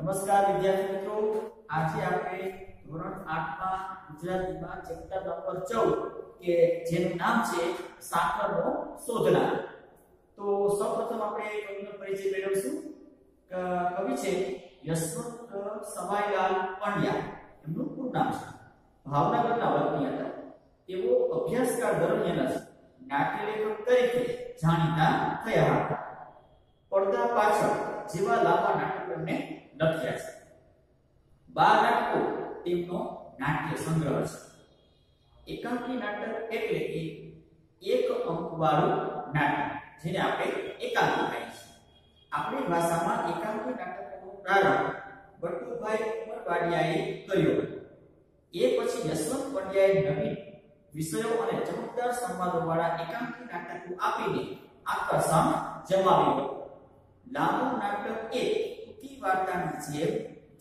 નમસ્કાર વિદ્યાર્થી મિત્રો. આજે આપણે ધોરણ 8 માં ગુજરાતીમાં ચેપ્ટર નંબર 14 કે જેનું નામ છે સાકરનો શોધનાર. તો સૌપ્રથમ આપણે કવિનો પરિચય મેળવશું. કવિ છે યશવંત સવાઈલાલ પંડ્યા. એમનું પૂરું નામ છે. ભાવનગરના વતની હતા તેઓ અભ્યાસકાળ દરમિયાન જ નાટ્ય લેખક તરીકે જાણીતા થયા હતા. પડદા પાછળ જેવા લાંબા નાટકો એમણે લખ્યા છે બાર નાટકો તેમનો નાટ્ય સંગ્રહ છે એકાંકી નાટક એટલે કે એક અંક વાળું નાટક જેને આપણે એકાંકી કહીએ છીએ આપણી ભાષામાં એકાંકી નાટકનો પ્રારંભ બટુભાઈ ઉમરવાડિયાએ કર્યો એ પછી યશવંત પંડ્યાએ નવીન વિષયો અને ચમકદાર સંવાદોવાળા એકાંકી નાટકો આપીને આકર્ષણ જમાવ્યું લાંબુ નાટક એ ટૂંકી વાર્તાની જેમ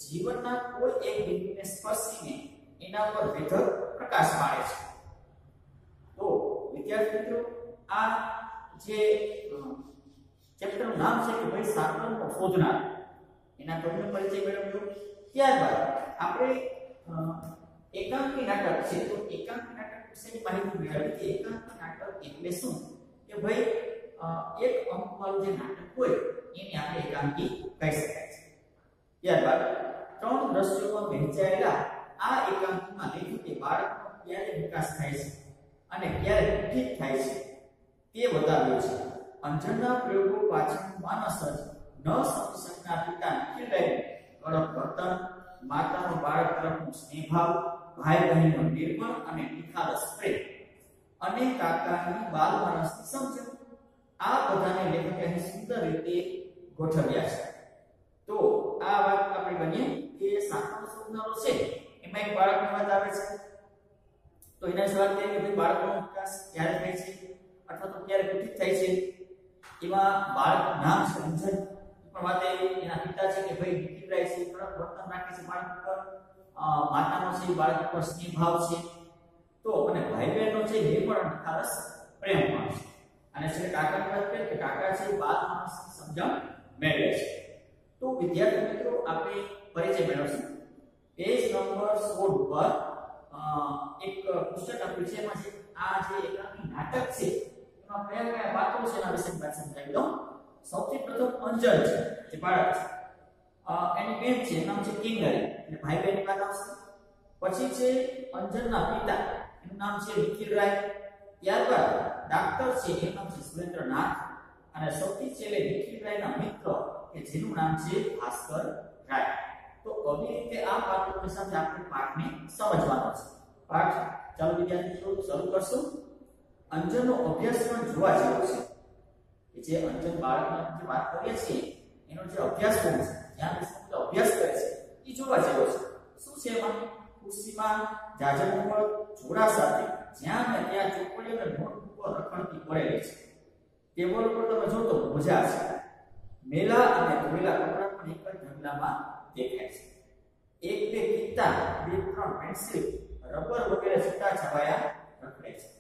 જીવનના કોઈ એક બિંદુને સ્પર્શીને એના પર વિધક પ્રકાશ પાડે છે. તો વિદ્યાર્થી મિત્રો, આ જે ચેપ્ટરનું નામ છે કે ભાઈ સાકરનો શોધનાર. એના તમને પરિચય મેળવ્યો. ત્યારબાદ આપણે એકાંકી નાટક છે, તો એકાંકી નાટક વિશેની માહિતી મેળવી કે એકાંકી નાટક એટલે શું? કે ભાઈ એક અંકવાળું જે નાટક હોય, એને આપણે એકાંકી કહી શકાય છે. ત્યારબાદ ત્રણ દ્રશ્યોમાં વહેંચાયેલા આ એકાંકીમાં લેખકે બાળકનો ક્યારે વિકાસ થાય છે અને ક્યારે ઠીક થાય છે તે બતાવ્યું છે. અંજનના પ્રયોગો પાછળનું માનસ જ ન સમજી શકનાર પિતાને ખીલાઈ કડક વર્તન, માતાનો બાળક તરફનો સ્નેહભાવ ભાઈ બહેનનો નિર્મળ અને નિખાલસ પ્રેમ અને કાકાની બાલ માણસની સમજણ આ બધાને લેખકે અહીં સુંદર રીતે ગોઠવ્યા છે. તો આ વાત આપણે બનીએ કે સાતમો સુંદરો છે એમાં એક બાળકની વાત આવે છે. તો એના સવાલ કે ભાઈ બાળકનો વિકાસ ક્યારે થાય છે અથવા તો ક્યારે કુઠિત થાય છે? એમાં બાળક નામ સમજણ પણ વાત એના પિતા છે કે ભાઈ દીકરી છે, કડક વર્તન રાખે છે બાળક ઉપર. માતાનો છે, બાળક ઉપર સ્નેહ ભાવ છે. તો અને ભાઈ બહેનનો છે એ પણ ખાસ પ્રેમ પણ છે. અને છે કાકાની વાત કરીએ કે કાકા છે માણસની સમજણ મેળવે છે. તો વિદ્યાર્થી મિત્રો, આપણે પરિચય મેળવશું. પેજ નંબર 16 પર એક પુસ્તક આપ્યું છે. એમાં છે, આ જે એકાંકી નાટક છે, એમાં કયા કયા વાતો છે એના વિશે વાત સમજાવી દઉં. સૌથી પ્રથમ અંજલ છે, જે બાળક છે. એની બેન છે નામ છે કિંગરી. અને ભાઈ બહેનની વાત આવશે પછી છે અંજનના પિતા, એનું નામ છે નિખિલ રાય ત્યારબાદ ડાક્ટર છે, એનું નામ છે સુરેન્દ્રનાથ. અને સૌથી છેલ્લે નિખિલ રાયના મિત્ર કે જેનું નામ છે ભાસ્કર રાય. તો આવી રીતે આ પાત્રોની સાથે આપણે પાઠને સમજવાનો છે. પાઠ ચાલો વિદ્યાર્થી મિત્રો શરૂ કરશું. અંજનનો અભ્યાસ પણ જોવા જેવો છે. કે જે અંજન બાળકની જે વાત કરીએ છીએ, એનો જે અભ્યાસ હોય છે જ્યાં વિશે અભ્યાસ કરે છે, એ જોવા જેવો છે. શું છે એમાં? ખુરશીમાં જાજર ઉપર જોડા સાથે જ્યાં ને ત્યાં ચોપડી અને નોટબુક પર રખડતી પડેલી છે. ટેબલ ઉપર તમે જોતો મજા છે મેલા અને ધોયેલા કપડાં પણ એક જ ઢગલામાં દેખાય છે. એક, બે કિત્તા બે, ત્રણ પેન્સિલ, રબર વગેરે છૂટા છવાયા રખડે છે.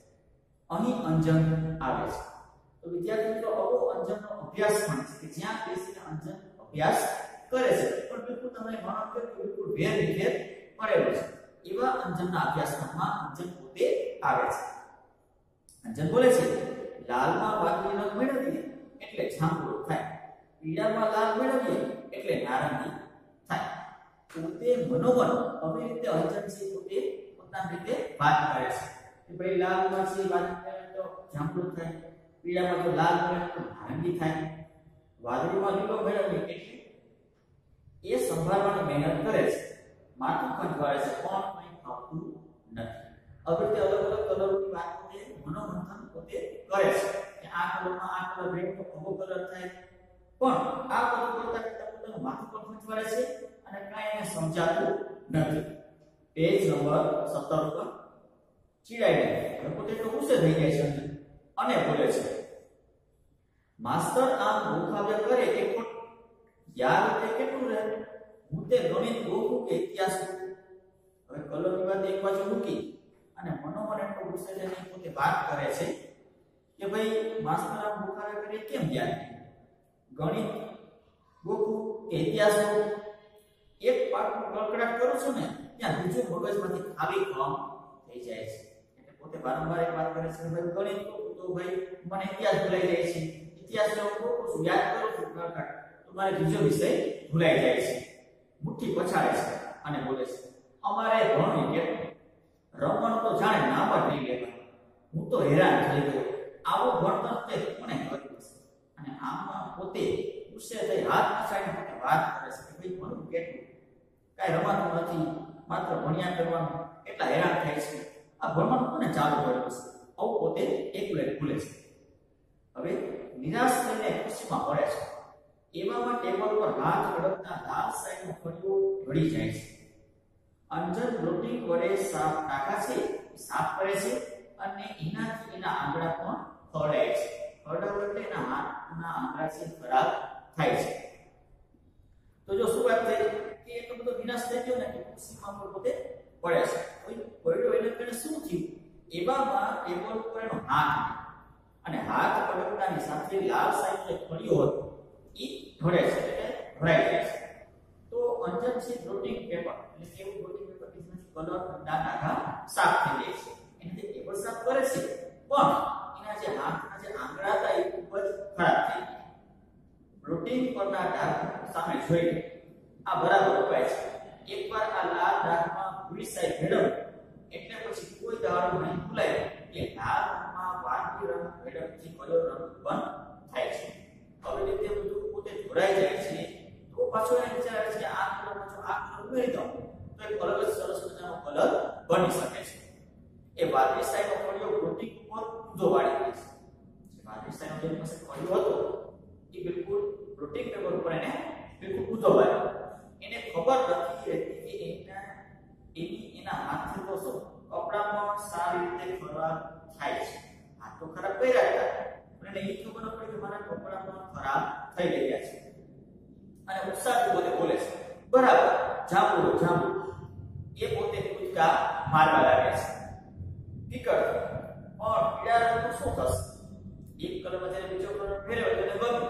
અહીં અંજન આવે છે. તો વિદ્યાર્થી મિત્રો, આવો અંજનનો અભ્યાસ પણ છે કે જ્યાં બેસીને અંજન અભ્યાસ કરે છે. પણ બિલકુલ તમે માનો કે બિલકુલ વેર વિખેર પડેલો છે. એવા અંજનના અભ્યાસક્રમમાં અંજન પોતે આવે છે. અંજન બોલે છે, લાલમાં રંગ મેળવીએ, એટલે જાંબુડો થાય. પીળામાં લાલ મેળવીએ એટલે નારંગી થાય. પોતે મનોબળ આવી રીતે છે પોતે પોતાની રીતે વાત કરે છે. કે ભાઈ લાલમાં છે, વાત કરે તો જાંબળું થાય. પીળામાં જો લાલ મળે તો નારંગી થાય. વાદળીમાં લીલો મેળવીએ એટલે એ સંભાળવાની મહેનત કરે છે. માથું ખંજવાળે છે. પણ કંઈ ખાવતું નથી. આવી રીતે અલગ અલગ કલરોની વાત પોતે મનોમંથન પોતે કરે છે. કે આ કલરમાં આ કલર રેડ તો કલર થાય. પણ આ બધું કરતા કરતા પોતાનું માથું પણ છે અને કાંઈ એને સમજાતું નથી. પેજ નંબર 17 પર ચીડાઈ જાય પોતે તો ગુસ્સે થઈ જાય છે અને બોલે છે માસ્ટર આમ મુખાવ્ય કરે કે પણ યાદ તે કેટલું રહે? હું તે ગણિત ગોખું કે ઇતિહાસ હવે કલરની વાત એક બાજુ મૂકી અને મનોમન એટલો ગુસ્સે થઈને પોતે વાત કરે છે કે ભાઈ માસ્ટર આમ મુખાવ્ય કરે કેમ યાદ ગણિત, ગોખું કે ઇતિહાસ, એક પાકનો કડકડાટ કરું છું ને, ત્યાં બીજો મગજમાંથી ખાલી કામ થઈ જાય છે. એટલે પોતે વારંવાર એક વાત કરે છે ભાઈ, ગણિત તો ભાઈ, મને ઇતિહાસ ભૂલાઈ જાય છે. ઇતિહાસ હું કહું છું, યાદ કરું છું કડકડાટ તો મારે બીજો વિષય ભૂલાઈ જાય છે. મુઠ્ઠી પછાડે છે અને બોલે છે, અમારે ભણવું કે રમવાનું તો જાણે નામ જ નહીં લેવા હું તો હેરાન થઈ ગયો. આવું ભણતર તે કોને કર્યું આમાં પોતે ગુસ્સે થઈ હાથ પછાડીને માટે વાત કરે છે કે ભાઈ ભણવું કેટલું કાંઈ રમાતું નથી માત્ર ભણ્યા કરવાનું કેટલા હેરાન થાય છે આ ભણવાનું કોને ચાલુ કર્યું છે આવું પોતે એકલે ભૂલે છે હવે નિરાશ થઈને ખુશીમાં પડે છે એવામાં ટેબલ પર હાથ ગળકતા લાલ સાઈનો ફળિયો ઢળી જાય છે અંજન રૂટિંગ વડે સાફ નાખા છે સાફ કરે છે અને એનાથી એના આંગળા પણ ફળે છે. એટલે એના હાથના આંગળા છે ખરાબ થાય છે. તો જો શું વાત થઈ? કે એટલો બધો વિનાશ થઈ ગયો ને પોતે પડે છે. કોઈ એટલે શું થયું? એવામાં ટેબલ ઉપર હાથ અને હાથ પડકતાની સાથે લાલ સાઈડ જે ફળિયો એ ઢળે છે એટલે ભરાઈ જાય છે. તો અંજન છે પેપર, એટલે કલર, ઠંડા નાખા સાફ થઈ જાય છે. એનાથી પેપર સાફ કરે છે. પણ એના જે હાથના જે આંગળા હતા એ ખરાબ થઈ ગયા પરના ડાઘ સામે જોઈ આ બરાબર ઉપાય છે. એકવાર આ લાલ ડાઘમાં ભૂરીસાઈ ભેળવ, એટલે પછી કોઈ દાડો નહીં ભૂલાય કે લાલ રંગમાં વાદળી રંગ ભેળવથી કયો રંગ બંધ થાય છે. હવે રીતે બધું પોતે જોડાઈ જાય છે, તો પાછો એ વિચાર છે કે આ કલરમાં જો આ કલર ઉમેરી દઉં, તો એક અલગ જ સરસ મજાનો કલર બની શકે છે. એ વાદળી સાઈનો ફળિયો પ્રોટીન ઉપર ઊંધો વાળી દે છે જે વાદળી સાઈનો જેની પાસે ફળિયો હતો એ બિલકુલ પ્રોટીન પેપર ઉપર એને બિલકુલ ઊંધો વાળ્યો એને ખબર નથી રહેતી કે એના એની એના હાથથી તો શું કપડામાં સારી રીતે ખરાબ થાય છે. આ તો ખરાબ કર્યા હતા. પણ નહીં ખબર ન પડી કે મારા કપડામાં ખરાબ થઈ ગયા છે અને ઉત્સાહથી પોતે બોલે છે બરાબર જાંબુ જાંબુ એ પોતે કૂદકા મારવા લાગે છે વિકટ પણ પીળા રંગનું શું થશે એક કલરમાં જ્યારે બીજો કલર ફેરવ્યો તો એને ગમ્યું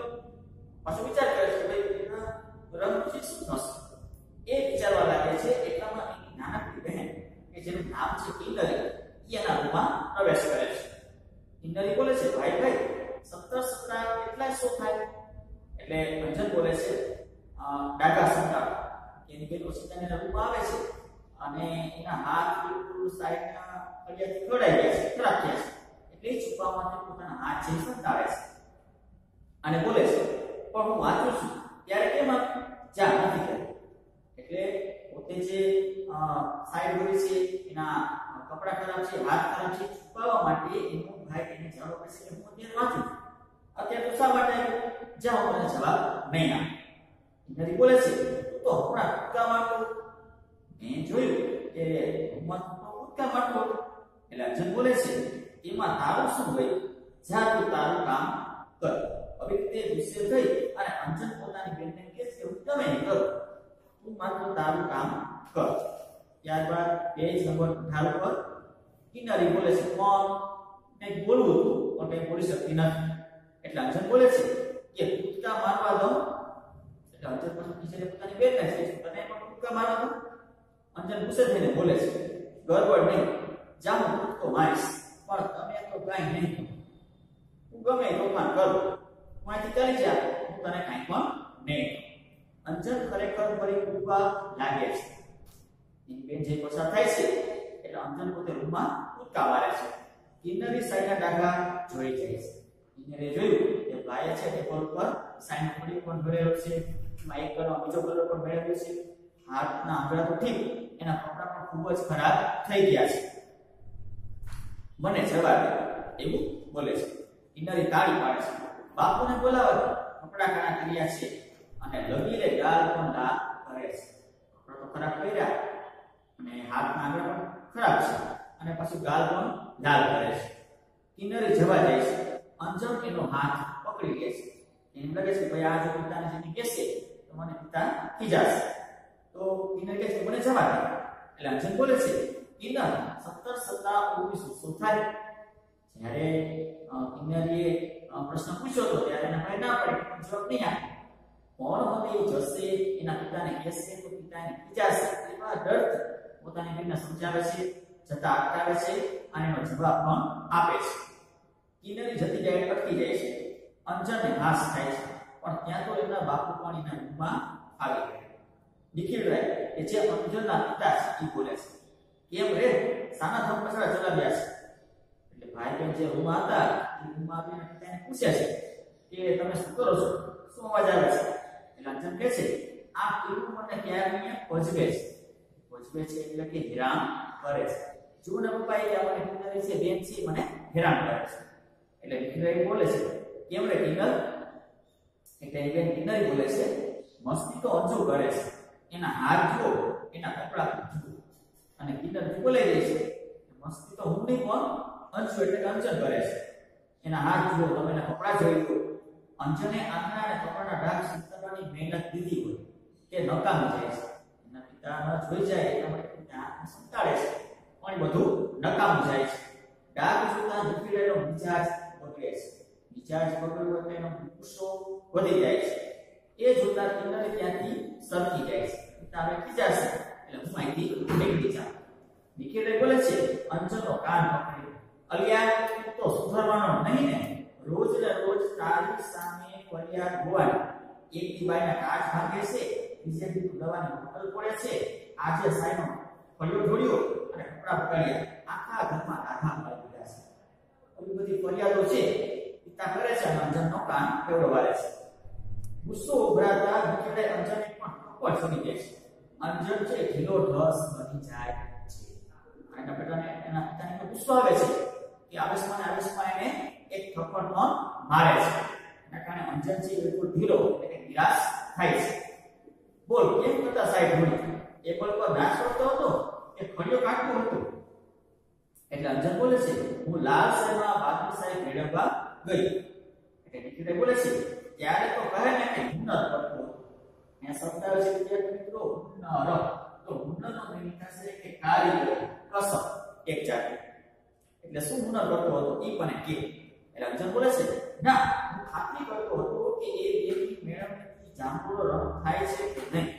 પાછો વિચાર કરે છે ભાઈ એના રંગથી શું થશે એ વિચારવા લાગે છે એટલામાં એની નાનકડી બહેન કે જેનું નામ છે ઇન્દરી એ એના રૂમમાં પ્રવેશ કરે છે ઇન્દરી બોલે છે ભાઈ ભાઈ સત્તર કેટલા થાય એટલે અંજન બોલે છે ડાટા સત્તા એની બેન ઓછીતાને રૂમમાં આવે છે અને એના હાથ બિલકુલ સાઈડના ફળિયાથી જોડાઈ ગયા છે, ખરાબ થયા છે. એટલે છુપાવવા માટે પોતાના હાથ જે સંતાડે છે. અને બોલે છે, પણ હું વાંચું છું. ત્યારે કેમ જા, નથી કર્યું એટલે પોતે જે સાઈડ હોય છે, એના કપડા ખરાબ છે, હાથ ખરાબ છે છુપાવવા માટે એનો ભાઈ એને જાણવા પડશે હું અત્યારે વાંચું છું. અત્યારે તો શા માટે આવ્યું જાઓ મને જવાબ નહીં આપે ઇન્દ્રી બોલે છે તું તો હમણાં કૂદકા મારતો મેં જોયું કે હિંમત તો કૂદકા મારતો એટલે અર્જુન બોલે છે એમાં તારું શું ભાઈ જા તું તારું કામ કર હવે તે ગુસ્સે થઈ અને અંજન પોતાની બેનને કહે છે હું ગમે નહીં કરું તું માત્ર તારું કામ કર ત્યારબાદ પેજ નંબર અઢાર પર કિનારી બોલે છે પણ મેં બોલવું હતું પણ મેં બોલી શકતી નથી એટલે અંજન બોલે છે. કે કૂદકા મારવા દો એટલે અંજન પછી ટીચરે પોતાની બેનને કહે છે. તને પણ કૂદકા મારવા દો અંજન ગુસ્સે થઈને બોલે છે. ગરબડ નહીં. જામ કૂદકો મારીશ. પણ તમે તો કાંઈ નહીં. હું ગમે તોફાન કરું. હું અહીંથી ચાલી જા. તને કાંઈ પણ નહીં. અંજન ખરેખર ફરી કૂદવા લાગે છે. એ બેન જે પસાર થાય છે, એટલે અંજન પોતે રૂમમાં કૂદકા મારે છે. કિન્નરી સાઈડના ડાઘા જોઈ જાય છે. કિન્નરે જોયું કે ભાઈએ છે ટેબલ પર સાઈન પડી પણ ભરેલો છે એક કલર બીજો કલર પણ મેળવ્યો છે, હાથના આંગળા તો ઠીક, એના કપડા પણ ખૂબ જ ખરાબ થઈ ગયા છે. મને જવા એવું બોલે છે. કિન્નરી તાળી પાડે છે. બાપુને બોલાવે કપડા કાણા કર્યા છે અને લગીલે ગાલ પણ ના ભરે છે. કપડા તો ખરાબ કર્યા અને હાથના આંગળા પણ ખરાબ છે અને પાછું ગાલ પણ લાલ કરે છે. કિન્નરી જવા જાય છે અંજમ એનો હાથ પકડી લે છે. એમ લાગે છે ભાઈ આ જો પિતાને જેની કહેશે તો મને પિતા ખીજાશે. તો એને કહે છે મને જવા દે. એટલે અંજન બોલે છે કિન્નર સત્તર સત્તા ઓગણીસ થાય જ્યારે અ, પ્રશ્ન પૂછ્યો હતો ત્યારે એના ભાઈ ના પડે જવાબ નહીં આપે. કોણ હવે જશે એના પિતાને કહેશે તો પિતા પિતાને ખીજાશે? એવા ડરથી પોતાની બેનને સમજાવે છે જતા અટકાવે છે અને એનો જવાબ પણ આપે છે. કિન્નરી જતી જાય, અટકી જાય છે અંજન નાશ થાય છે. પણ ત્યાં તો એમના બાપુ પણ એના રૂમમાં આવી ગયા. નિખિલ રાય કે જે અંજનના પિતા છે એ બોલે છે. કેમ રે? સાના ધમ કચરા ચલાવ્યા છે. એટલે ભાઈ બહેન જે રૂમમાં હતા, એ રૂમમાં આવીને પિતાને પૂછે છે કે તમે શું કરો છો? શું અવાજ આવે છે? એટલે અંજન કહે છે, આ કીડું મને ક્યારે પજવે છે. પજવે છે એટલે કે હેરાન કરે છે. જુઓ ને પપ્પા, એ કિન્નરી છે, બેન છે મને હેરાન કરે છે. એટલે કિન્નરી બોલે છે. કેમ રે કિન્નર એટલે એ કિન્નરી બોલે છે. મસ્તી તો અંજુ કરે છે. એના હાથ જો એના કપડા અને કિન્નર બોલે છે. મસ્તી તો હું નહીં પણ અંજુ એટલે અંજન કરે છે. એના હાથ જો તમે એના કપડા જોઈ લો. અંજને આંખના અને કપડાના ડાઘ સુધારવાની મહેનત દીધી હોય તે નકામી જાય છે. એના પિતા ન જોઈ જાય એટલા માટે આંખ સંતાડે છે. પણ બધું નકામું જાય છે. ડાઘ જોતા દુખીડેલો મિજાજ મિજાજ બગડ્યો એટલે એનો ગુસ્સો વધી જાય છે. એ જોતા કિન્નરી ત્યાંથી સરકી જાય છે. તારે ખીજાશે એટલે હું અહીંથી નીકળી જાઉં. નિખિલે બોલે છે, અંજનો કાન પકડી. અલિયા તો સુધરવાનો નહીં ને. રોજ ને રોજ તારી સામે ફરિયાદ હોય. એક દિવાયના કાચ ભાગે છે. બીજે દીધું દવાની બોટલ પડે છે. આજે સાઈનો ફળિયો ઢોળ્યો અને કપડા પકડ્યા. આખા ઘરમાં આધા મળી ગયા છે. આવી બધી ફરિયાદો છે. પિતા કરે છે અને અંજનનો કાન કેવડો વારે છે. ગુસ્સો ઉભરાતા નિખિલે અંજન પણ ઉપર ચડી જાય છે. અંજન છે, ઢીલો ઢસ બની જાય છે. અને બેટાને એના પિતાને ગુસ્સો આવે છે કે આવેશમાં આવેશમાં એને એક થપ્પડ પણ મારે છે. એના કારણે અંજન છે બિલકુલ ઢીલો એટલે કે નિરાશ થાય છે. બોલ, કેમ કરતા સાહેબ ભણી એ બોલ પર નાશ કરતો હતો કે ખડિયો કાઢતો હતો. એટલે અંજન બોલે છે, હું લાલ બાદલ સાહેબ મેળવવા ગઈ. એટલે નિકિતે બોલે છે? ત્યારે તો કહે ને કે હુનર કરતો. અહીંયા શબ્દ છે વિદ્યાર્થી મિત્રો હુનર. તો હુનરનો meaning થશે કે કાર્ય કસબ એક જાતે એટલે શું હુનર કરતો હતો? એ પણ કે એટલે અંજન બોલે છે, ના, હું ખાતરી કરતો હતો કે એ બેની મેળવણીથી જાંબુડો રંગ થાય છે કે નહીં.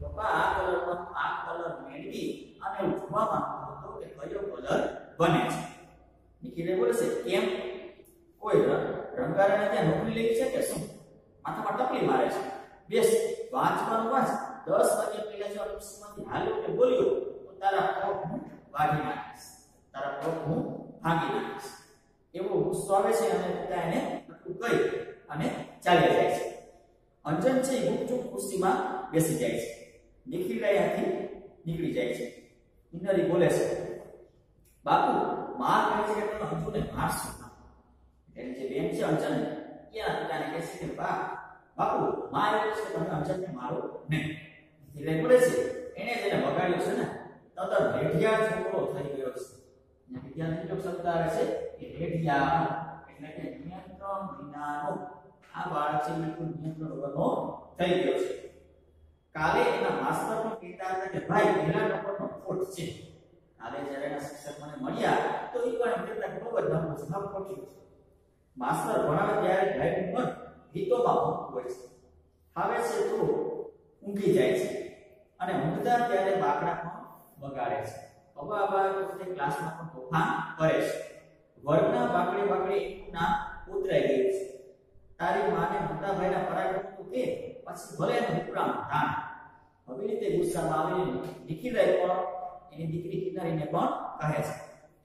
પપ્પા, આ કલરનો આ કલર મેળવી અને હું જોવા હતો કે કયો કલર બને છે? નિખિલે બોલે છે કેમ કોઈ રંગારાને ત્યાં નોકરી લેવી છે કે શું? માથામાં ટપલી મારે છે. બેસ, વાંચવાનું વાંચ. દસ વાગે પહેલા જો ઓફિસમાંથી હાલ્યો કે બોલ્યો તો તારા પગ હું વાગી નાખીશ. તારા પગ હું ભાંગી નાખીશ. એવો ગુસ્સો આવે છે અને પિતા એને કહી અને ચાલી જાય છે. અંજન છે ગુપચુપ ખુરશીમાં બેસી જાય છે. નિખિલ ત્યાંથી નીકળી જાય છે. ઇન્દરી બોલે છે, બાપુ માં કહે છે કે તમે અંજુને મારશો એટલે જે બેન છે અંજન ક્યાં પિતાને કહે છે કે બા બાપુ માં એવું છે તમે અંજનને મારો નહીં ધીરે બોલે છે એને જેને બગાડ્યો છે ને તદ્દન રેઢિયા છોકરો થઈ ગયો છે અને વિદ્યાર્થી જો શબ્દ છે કે રેઢિયા એટલે કે નિયંત્રણ વિનાનો આ બાળક છે નિયંત્રણ વગરનો થઈ ગયો છે કાલે એના પણ કહેતા હતા કે ભાઈ પહેલા નંબરનો ખોટ છે કાલે જ્યારે એના શિક્ષક મને મળ્યા તો એ પણ કહેતા કે બહુ જ નંબર છે નંબર છે માસ્ટર ભણાવે ત્યારે ભાઈનું પણ ગીતોમાં મૂકતું હોય છે. હવે છે તો ઊંઘી જાય છે અને ઊંઘતા ત્યારે બાકડા પણ બગાડે છે. અબા વખતે ક્લાસમાં પણ તોફાન કરે છે. વર્ગના બાકડે બાકડે ના નામ ઉતરાઈ ગયું છે. તારી માને મોટા ભાઈના પરાક્રમ તો કે પછી ભલે એનું ઉપરામ ધાન હવે રીતે ગુસ્સામાં આવીને નિખિલ પણ એની દીકરી કિનારીને પણ કહે છે.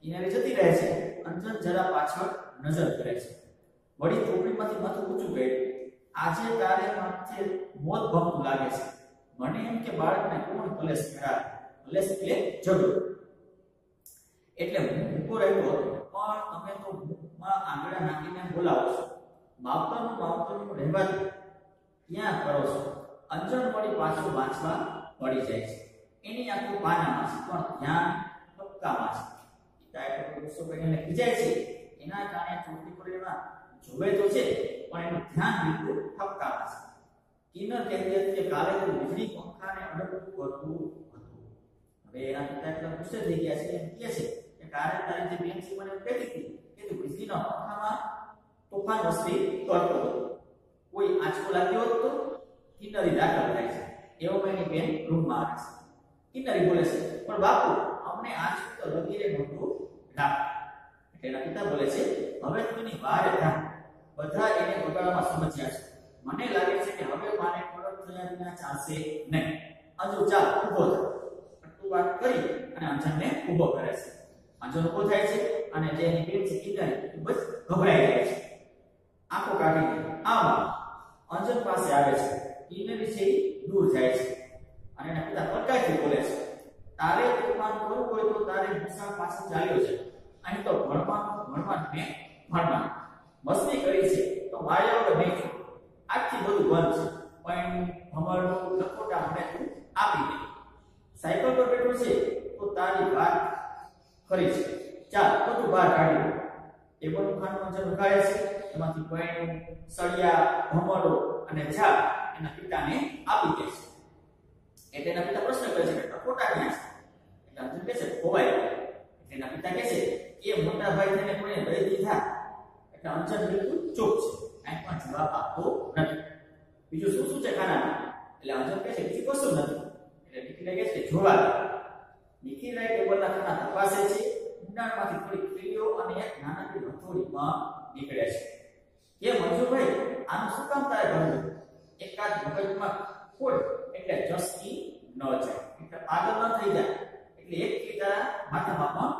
કિનારી જતી રહે છે. અંજન જરા પાછળ નજર કરે છે. વળી ચોપડીમાંથી માથું ઊંચું કર્યું આજે તારે માથે મોત ભમતું લાગે છે. મને એમ કે બાળકને કોણ કલેશ કરાવે? કલેશ એટલે ઝઘડો? એટલે હું ઊભો રહ્યો હતો, પણ તમે તો મુખમાં આંગળા નાખીને બોલાવો છો. માવતરનું માવતરનું રહેવા દો. ક્યાં કરો છો? અંજણ વળી પાછું વાંચવા પડી જાય છે. એની આખું પાનામાં છે, પણ ધ્યાન પક્કામાં છે. પિતા એટલો ગુસ્સો કરીને ખીજાય છે. એના કારણે ચોટી પડીમાં જોવે તો છે, પણ એનું ધ્યાન બિલકુલ ઠપકા છે કિન્નર કહેતી કે કાલે તો વીજળી પંખાને અડકતું કરતું હતું. હવે એના પિતા એટલા ગુસ્સે થઈ ગયા છે એમ કહે છે કે કાલે તારી જે બેન છે મને કહેતી હતી કે તું વીજળીના પંખામાં તોફાન મસ્તી કરતો હતો કોઈ આંચકો લાગ્યો હતો કિન્નરી દાખલ થાય છે. એવો એની બેન રૂમમાં આવે છે. કિન્નરી બોલે છે, પણ બાપુ, અમને આજ તો વગેરે નહોતું રાખ એટલે એના પિતા બોલે છે, હવે તેની વાર હતા બધા એને બગાડવામાં સમજ્યા છે. મને લાગે છે કે હવે મારે પરત થયા વિના ચાલશે નહીં. અંજુ ચાલ, ઊભો થા. આટલું વાત કરી અને અંજનને ઊભો કરે છે. અંજન ઊભો થાય છે અને જે એની છે કિન્નરી ખૂબ જ ગભરાઈ જાય છે. આંખો કાઢી આમ, અંજન પાસે આવે છે. કિન્નરી છે દૂર જાય છે. અને એના પિતા પડકાઈથી બોલે છે. તારે તીર્માન કરવું હોય તો તારે મુસા પાસે ચાલ્યો છે અહીં તો ભણવાનું ભણવાનું ને ભણવાનું. મસ્તી કરી છે. તો માર્યા વગર નહીં આખી બધું બંધ છે. પણ ભમરનું લખોટા મને તું આપી દે. સાયકલ પર બેઠો છે તો તારી વાત કરી છે. ચાલ, બધું બહાર કાઢી ટેબલનું ખાનું જે રખાય છે, એમાંથી પૈણું, સળિયા, ભમરો અને ઝાડ એના પિતાને આપી દે છે. એટલે એના પિતા પ્રશ્ન કરે છે કે ખોટા ક્યાં છે? એટલે અર્જુન કહે છે, ખોવાઈ એટલે એના પિતા કહે છે એ મોટા ભાઈ થઈને કોઈને દઈ દીધા એટલે અંજન બિલકુલ ચૂપ છે. કાંઈ પણ જવાબ આપતો નથી. બીજું શું શું છે ખાનામાં? એટલે અંજન કહે છે, બીજું કશું નથી. એટલે નિખિલે કહે છે, જોવા દે. નિખિલે ટેબલના ખાના તપાસે છે. ઊંડાણમાંથી થોડી ખીલીઓ અને એક નાનકડી હથોડીમાં નીકળે છે. કે મંજુભાઈ, આનું શું કામ તારે ભરવું એકાદ મગજમાં ખોટ એટલે જસકી ન જાય. એટલે પાગલ ન થઈ જાય. એટલે એક કી તારા માથામાં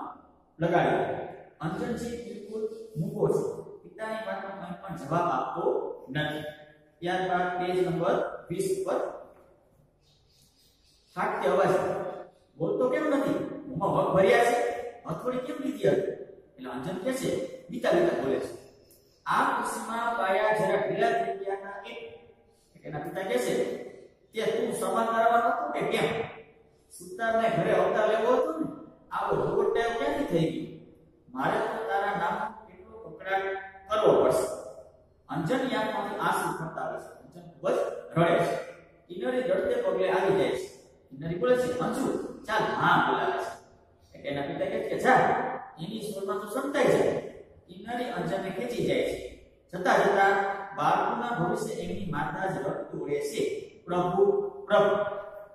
પણ લગાડી દે. અંજનજી બિલકુલ મૂકો છે. પિતાની વાતનો કોઈ પણ જવાબ આપતો નથી. ત્યારબાદ પેજ નંબર 20 ઉપર. ફાટતી અવાજ બોલતો કેમ નથી? મોમાં વગ ભર્યા છે. હથોડી કેમ લીધી હતી એટલે અંજન કહે છે બીતા બીતા બોલે છે. આ ખુશીમાં પાયા જરા ઢીલા થઈ ગયાના એક એના પિતા કહે છે કે તું સમાન કરવાનો હતો કે કેમ? સુતારને ઘરે અવતાર લેવો હતો ને? આવો રોડ ટાઈમ ક્યાંથી થઈ ગયો? મારે તો તારા નામ કેટલો કકડાટ કરવો પડશે અંજનની આંખમાંથી આંસુ ફરતા આવે છે. અંજન ખૂબ જ રડે છે. કિન્નરી રડતે પગલે આવી જાય છે. કિન્નરી બોલે છે અંજુ ચાલ હા બોલાવે છે. એટલે એના પિતા કહે છે, જા. એની સ્કૂલમાં તો સમતાઈ જાય. કિન્નરી અંજનને ખેંચી જાય છે. જતા જતા બાળકોના ભવિષ્ય એમની માતા જ રડતું રહે છે. પ્રભુ પ્રભુ.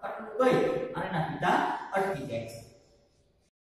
આટલું કહી અને એના પિતા અટકી જાય છે.